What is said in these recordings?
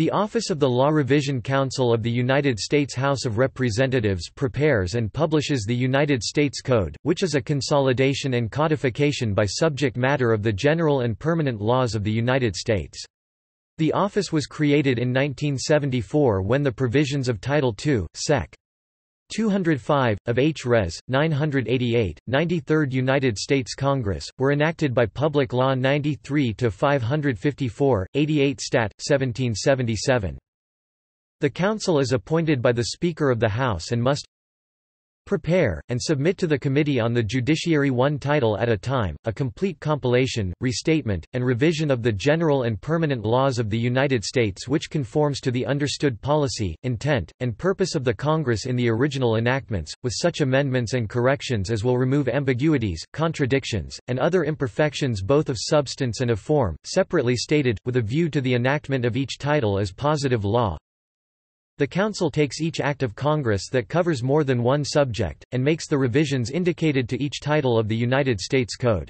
The Office of the Law Revision Counsel of the United States House of Representatives prepares and publishes the United States Code, which is a consolidation and codification by subject matter of the general and permanent laws of the United States. The office was created in 1974 when the provisions of Title II, Sec. 205, of H. Res. 988, 93rd United States Congress, were enacted by Public Law 93-554, 88 Stat. 1777. The Counsel is appointed by the Speaker of the House and must Prepare, and submit to the Committee on the Judiciary one title at a time, a complete compilation, restatement, and revision of the general and permanent laws of the United States which conforms to the understood policy, intent, and purpose of the Congress in the original enactments, with such amendments and corrections as will remove ambiguities, contradictions, and other imperfections both of substance and of form, separately stated, with a view to the enactment of each title as positive law, the Counsel takes each act of Congress that covers more than one subject, and makes the revisions indicated to each title of the United States Code.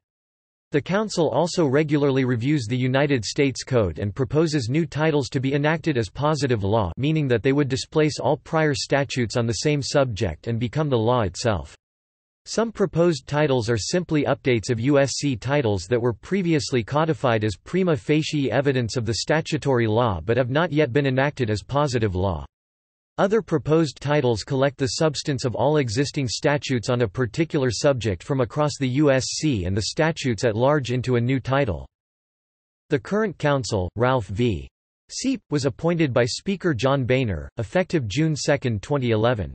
The Counsel also regularly reviews the United States Code and proposes new titles to be enacted as positive law meaning that they would displace all prior statutes on the same subject and become the law itself. Some proposed titles are simply updates of USC titles that were previously codified as prima facie evidence of the statutory law but have not yet been enacted as positive law. Other proposed titles collect the substance of all existing statutes on a particular subject from across the USC and the statutes at large into a new title. The current counsel, Ralph V. Seep, was appointed by Speaker John Boehner, effective June 2, 2011.